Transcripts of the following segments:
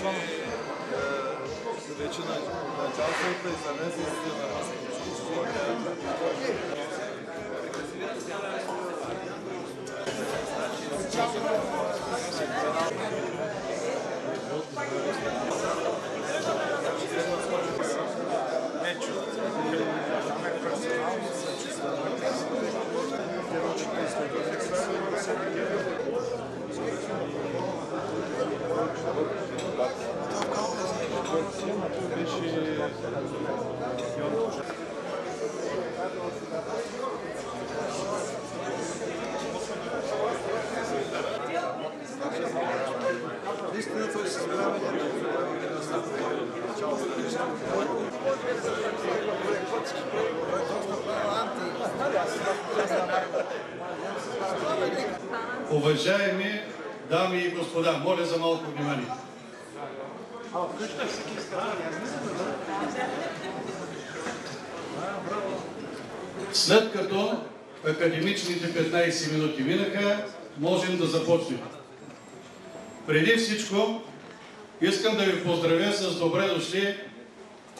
Вече на началството и за мен се Наистина той Уважаеми дами и господа, моля за малко внимание. След като академичните 15 минути минаха, можем да започнем. Преди всичко, искам да ви поздравя с добре дошли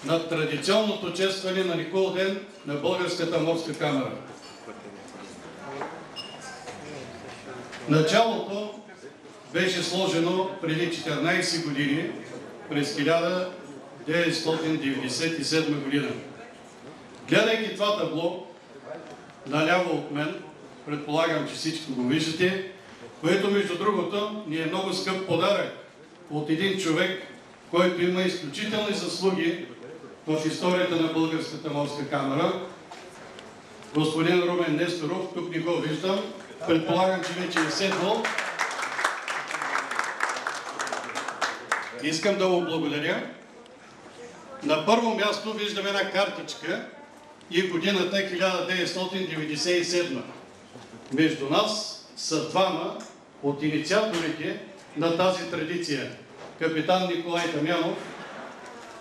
на традиционното честване на Никол Ден на Българската морска камера. Началото беше сложено преди 14 години, през 1997 година. Гледайки това табло, наляво от мен, предполагам, че всички го виждате, което между другото ни е много скъп подарък от един човек, който има изключителни заслуги в историята на Българската морска камера. Господин Румен Несторов, тук не го виждам, предполагам, че вече е седнал. Искам да му благодаря. На първо място виждам една картичка и годината е 1997. Между нас са двама от инициаторите на тази традиция. Капитан Николай Тамянов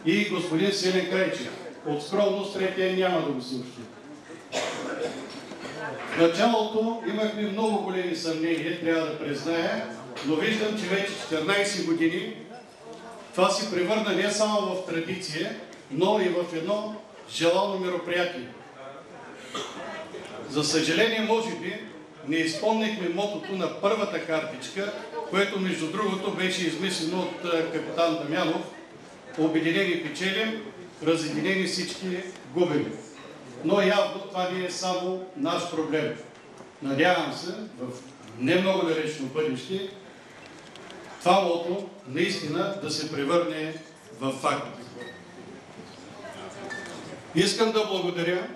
и господин Силен Крайчев. От скромност третия няма да го съобщи. В началото имахме много големи съмнения, трябва да призная, но виждам, че вече 14 години това се превърна не само в традиция, но и в едно желано мероприятие. За съжаление, може би, не изпълнихме мотото на първата картичка, което между другото беше измислено от капитан Дамянов. Обединени печелим, разединени всички губим. Но явно това не е само наш проблем. Надявам се в не много далечно бъдеще това мото наистина да се превърне в факт. Искам да благодаря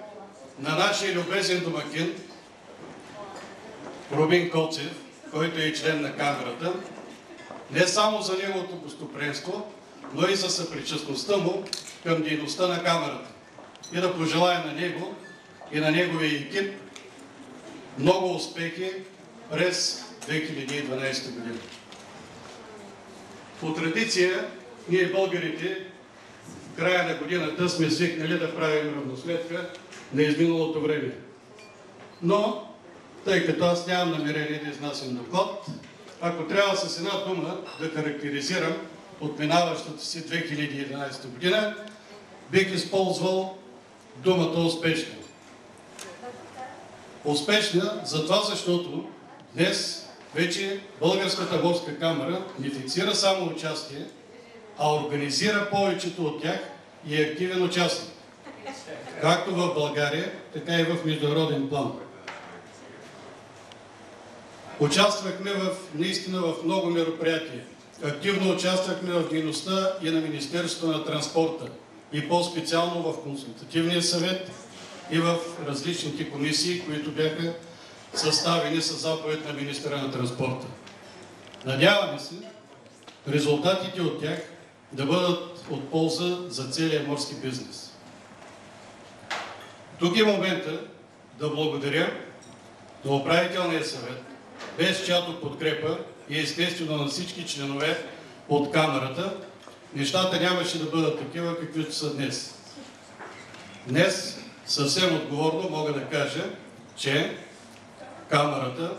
на нашия любезен домакин Рубин Коцев, който е член на камерата, не само за неговото гостоприемство, но и за съпричастността му към дейността на камерата. И да пожелая на него и на неговия екип много успехи през 2012 година. По традиция, ние българите в края на годината сме свикнали да правим равносметка на изминалото време. Но, тъй като аз нямам намерение да изнасям доклад, ако трябва с една дума да характеризирам отминаващата си 2011 година, бих използвал думата успешна. Успешна за това, защото днес вече Българската морска камера не фиксира само участие, а организира повечето от тях и е активен участник. Както в България, така и в международен план. Участвахме в, наистина в много мероприятия. Активно участвахме в дейността и на Министерството на транспорта и по-специално в Консултативния съвет и в различните комисии, които бяха съставени с заповед на министра на транспорта. Надяваме се резултатите от тях да бъдат от полза за целия морски бизнес. Тук е момента да благодаря на управителния съвет, без чиято подкрепа и естествено на всички членове от камерата, нещата нямаше да бъдат такива, каквито са днес. Днес съвсем отговорно мога да кажа, че камерата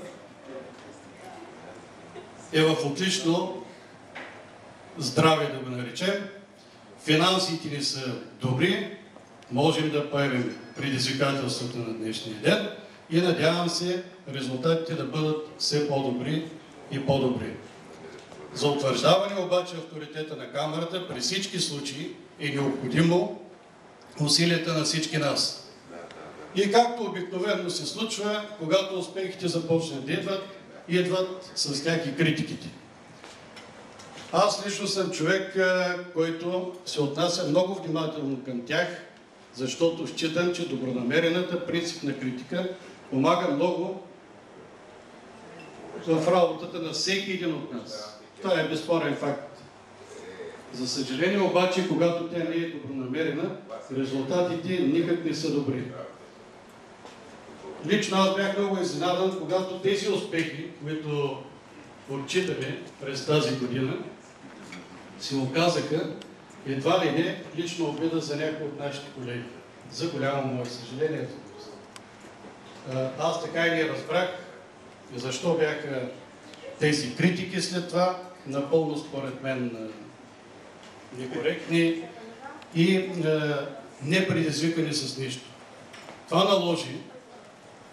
е в отлично здраве, да го наречем. Финансите ни са добри, можем да поемем предизвикателствата на днешния ден и надявам се резултатите да бъдат все по-добри и по-добри. За утвърждаване обаче авторитета на камерата при всички случаи е необходимо усилията на всички нас. И както обикновено се случва, когато успехите започнат да идват, идват с тях и критиките. Аз лично съм човек, който се отнася много внимателно към тях, защото считам, че добронамерената принципна критика помага много в работата на всеки един от нас. Това е безспорен факт. За съжаление обаче, когато тя не е добронамерена, резултатите никак не са добри. Лично аз бях много изненадан, когато тези успехи, които отчитаме през тази година, се оказаха едва ли не лично обида за някои от нашите колеги. За голямо мое съжаление. Аз така и не разбрах защо бяха тези критики след това, напълно според мен некоректни и не предизвикани с нищо. Това наложи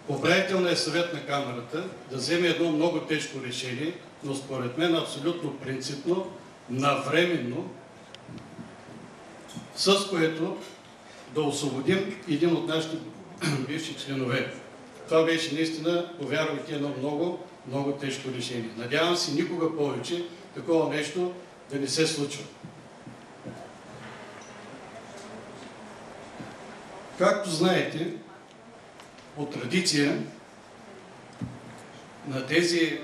управителният съвет на камерата да вземе едно много тежко решение, но според мен абсолютно принципно, навременно, с което да освободим един от нашите бивши членове. Това беше наистина, повярвайте, едно много, много тежко решение. Надявам се никога повече такова нещо да не се случва. Както знаете, от традиция на тези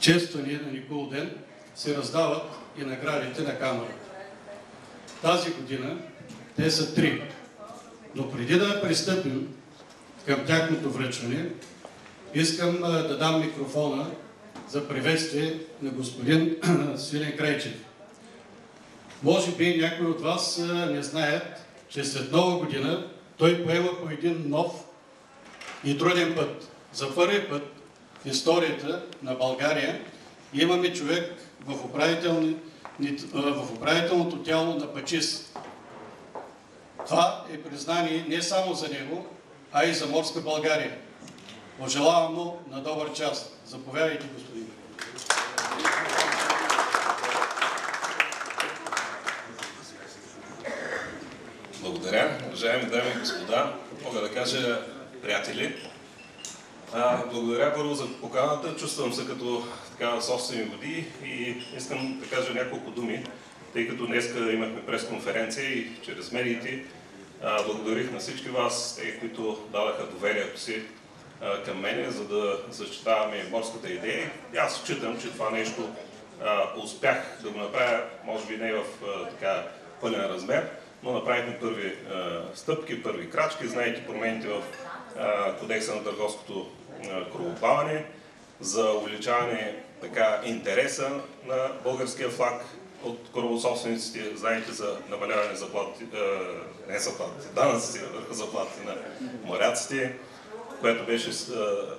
чествания на Никол ден се раздават и наградите на камерата. Тази година те са три. Но преди да пристъпим към тяхното връчване, искам да дам микрофона за приветствие на господин Свилен Крайчев. Може би някои от вас не знаят, че след нова година той поема по един нов и труден път. За първи път в историята на България имаме човек в, в управителното тяло на ПАЧИС. Това е признание не само за него, а и за морска България. Пожелавам му на добър час. Заповядайте, господин. Благодаря. Уважаеми дами и господа, мога да кажа приятели. А, благодаря първо за поканата. Чувствам се като така собствени води и искам да кажа няколко думи, тъй като днес имахме пресконференция и чрез медиите а, благодарих на всички вас, те, които дадаха доверието си а, към мене, за да защитаваме морската идея. Аз считам, че това нещо успях да го направя, може би не в така пълен размер, но направихме първи стъпки, първи крачки. Знаете промените в Кодекса на търговското корабоплаване за увеличаване така, интереса на българския флаг от корабособствениците, знаете за намаляване заплати, не заплати, данъци върху заплати на моряците, което беше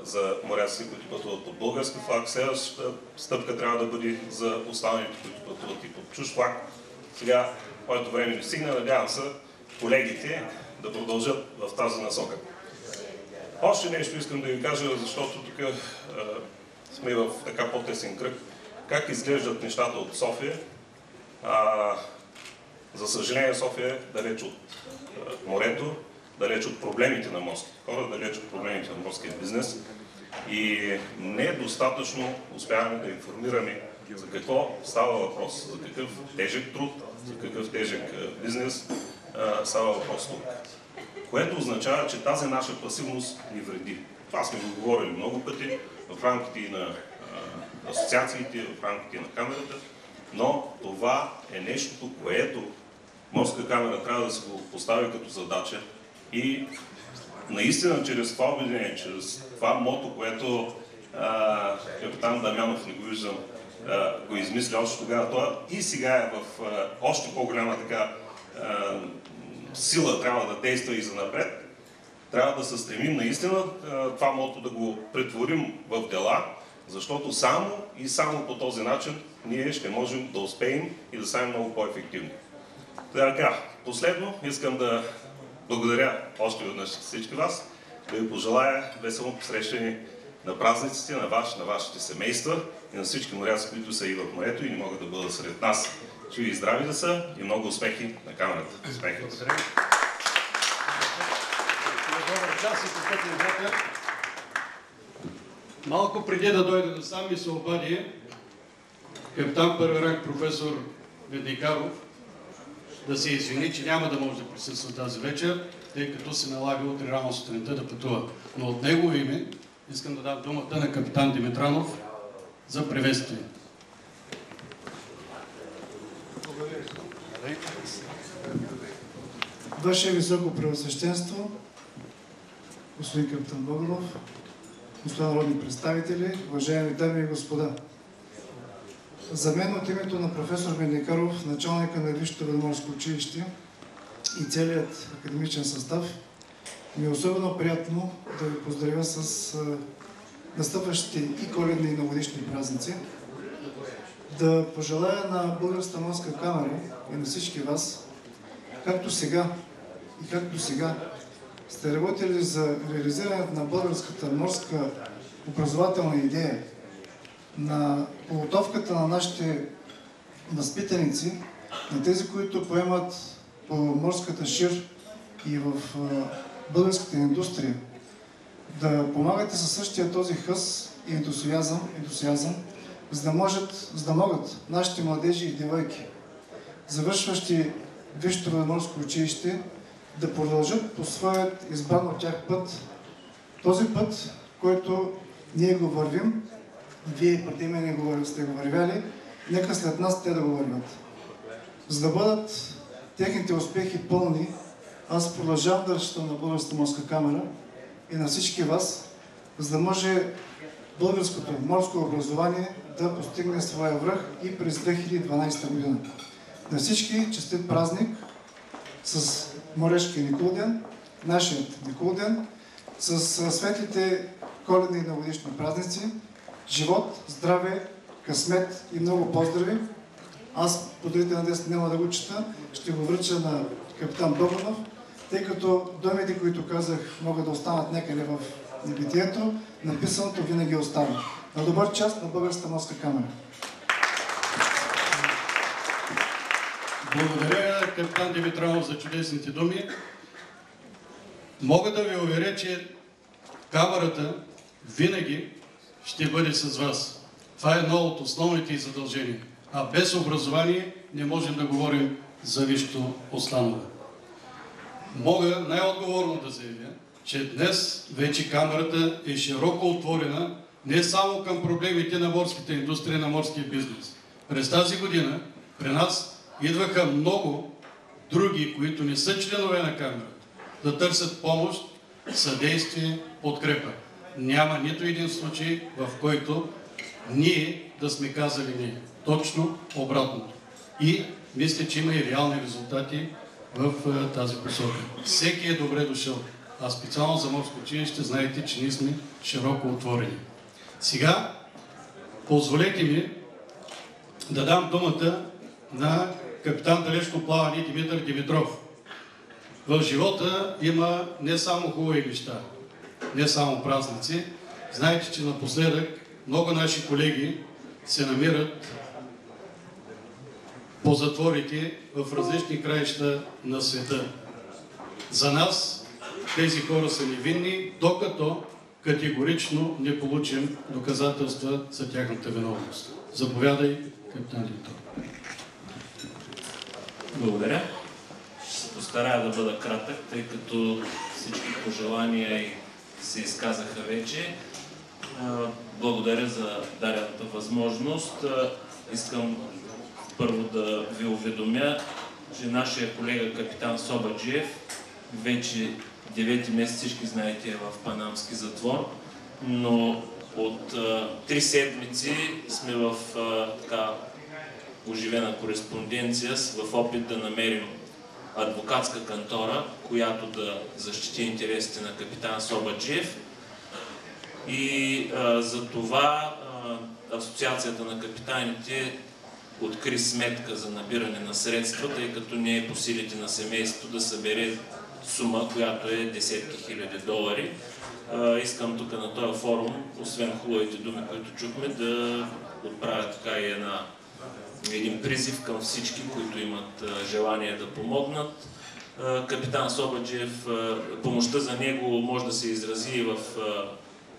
за моряците, които пътуват под български флаг. Следващата стъпка трябва да бъде за останалите, които пътуват и под чуж флаг. Сега, моето време не стигна, надявам се колегите да продължат в тази насока. Още нещо искам да ви кажа, защото тук сме в така по-тесен кръг. Как изглеждат нещата от София? А, за съжаление София е далеч от а, морето, далеч от проблемите на морските хора, далеч от проблемите на морския бизнес. и не е достатъчно успяваме да информираме за какво става въпрос, за какъв тежък труд, за какъв тежък а, бизнес а, става въпрос тук. Което означава, че тази наша пасивност ни вреди. Това сме го говорили много пъти в рамките и на асоциациите, в рамките на камерата, но това е нещото, което Морска камера трябва да се го постави като задача и наистина чрез това обединение, чрез това мото, което капитан Дамянов, не го виждам, го измисли още тогава, той и сега е в още по-голяма така сила трябва да действа и за напред. Трябва да се стремим наистина а, това мото да го претворим в дела, защото само и само по този начин ние ще можем да успеем и да станем много по-ефективни. Така, последно искам да благодаря още веднъж всички вас, да ви пожелая весело посрещане на празниците, на вас, на вашите семейства и на всички моряци, които са и в морето и не могат да бъдат сред нас. Живи и здрави да са и много успехи на камерата. Успехи! Добър пътен вятър. Малко преди да дойде да сам ми се обади капитан първи ранг професор Ведникаров да се извини, че няма да може да присъства тази вечер, тъй като се налага утре рано сутринта да пътува. Но от негово име искам да дам думата на капитан Димитранов за приветствие. Ваше високо превъзсъщенство, господин капитан Богданов, господа народни представители, уважаеми дами и господа. За мен от името на професор Менекаров, началника на Висшето военноморско училище и целият академичен състав, ми е особено приятно да ви поздравя с настъпващите и коледни и новогодишни празници. Да пожелая на Българската морска камера и на всички вас, както сега и както сега сте работили за реализирането на българската морска образователна идея, на подготовката на нашите възпитаници, на тези, които поемат по морската шир и в българската индустрия, да помагате със същия този хъс и ентусиазъм, ентусиазъм за, да можат, за да могат нашите младежи и девойки, завършващи Висшето военноморско училище, да продължат по своят избран от тях път. Този път, който ние го вървим, вие преди мен го, сте го вървяли, нека след нас те да го вървят. За да бъдат техните успехи пълни, аз продължавам да на Българската морска камера и на всички вас, за да може българското морско образование да постигне своя връх и през 2012 година. На всички честит празник с Морешки Николден, нашият Николден, с светлите коледни и новогодишни празници, живот, здраве, късмет и много поздрави. Аз подрите на десет няма да го чета, ще го връча на капитан Богданов, тъй като думите, които казах, могат да останат някъде в небитието, написаното винаги остава. На добър час на Българската морска камера. Благодаря, капитан Димитранов, за чудесните думи. Мога да ви уверя, че камерата винаги ще бъде с вас. Това е едно от основните задължения. А без образование не можем да говорим за нищо останало. Мога най-отговорно да заявя, че днес вече камерата е широко отворена не само към проблемите на морската индустрия, на морския бизнес. През тази година при нас идваха много други, които не са членове на камерата, да търсят помощ, съдействие, подкрепа. Няма нито един случай, в който ние да сме казали не. Точно обратното. И мисля, че има и реални резултати в тази посока. Всеки е добре дошъл. А специално за морско училище знаете, че ние сме широко отворени. Сега, позволете ми да дам думата на капитан далечно плаване Димитър Димитров. В живота има не само хубави неща, не само празници. Знаете, че напоследък много наши колеги се намират по затворите в различни краища на света. За нас тези хора са невинни, докато категорично не получим доказателства за тяхната виновност. Заповядай, капитан Димитров. Благодаря. Ще се постарая да бъда кратък, тъй като всички пожелания и се изказаха вече. Благодаря за дадената възможност. Искам първо да ви уведомя, че нашия колега капитан Собаджиев вече 9 месец, всички знаете, е в Панамски затвор, но от три седмици сме в а, така оживена кореспонденция в опит да намерим адвокатска кантора, която да защити интересите на капитан Собаджиев. И а, за това а, Асоциацията на капитаните откри сметка за набиране на средства, тъй като не е по силите на семейството да събере сума, която е десетки хиляди долари. Искам тук на този форум, освен хубавите думи, които чухме, да отправя така и една един призив към всички, които имат желание да помогнат. Капитан Собаджиев, помощта за него може да се изрази и в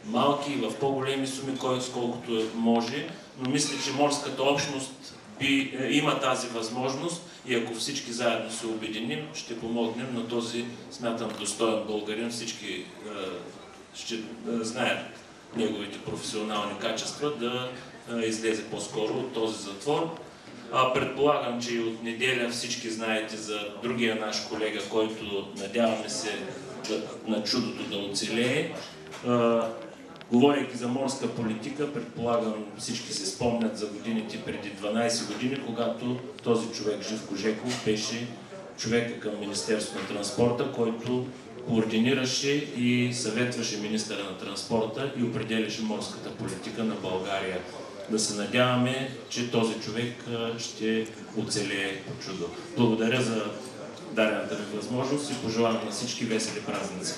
малки, в по-големи суми, кой сколкото може, но мисля, че морската общност би, е, има тази възможност и ако всички заедно се обединим, ще помогнем на този, смятам, достоен българин. Всички е, ще е, знаят неговите професионални качества да е, излезе по-скоро от този затвор. А, предполагам, че и от неделя всички знаете за другия наш колега, който надяваме се да, на чудото да оцелее. А, говорейки за морска политика, предполагам всички се спомнят за годините преди 12 години, когато този човек, Живко Жеков, беше човека към Министерството на транспорта, който координираше и съветваше министъра на транспорта и определяше морската политика на България. Да се надяваме, че този човек ще оцелее по чудо. Благодаря за дадената ми възможност и пожелавам на всички весели празници.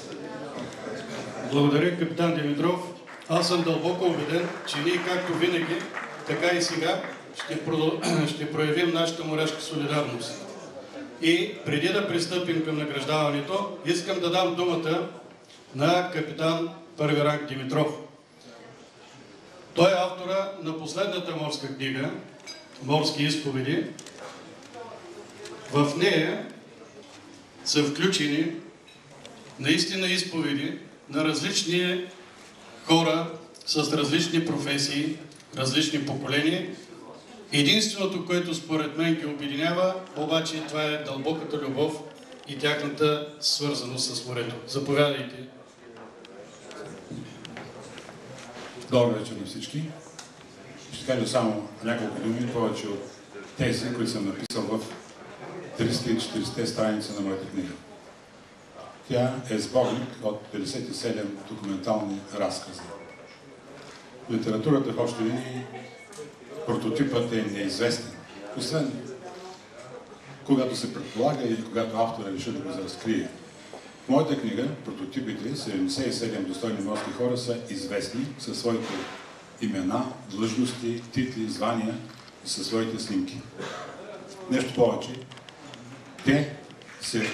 Благодаря, капитан Димитров. Аз съм дълбоко убеден, че ние както винаги, така и сега ще, продъл- ще проявим нашата моряшка солидарност. И преди да пристъпим към награждаването, искам да дам думата на капитан първи ранг Димитров. Той е автора на последната морска книга Морски изповеди. В нея са включени наистина изповеди на различни хора с различни професии, различни поколения. Единственото, което според мен ги обединява, обаче това е дълбоката любов и тяхната свързаност с морето. Заповядайте. Добър вечер на всички. Ще кажа само няколко думи, повече от тези, които съм написал в 340 страници на моята книга. Тя е сборник от 57 документални разказа. В литературата в общи линии прототипът е неизвестен. Освен когато се предполага или когато автора реши да го разкрие. В моята книга прототипите, 77 достойни морски хора, са известни със своите имена, длъжности, титли, звания и със своите снимки. Нещо повече, те се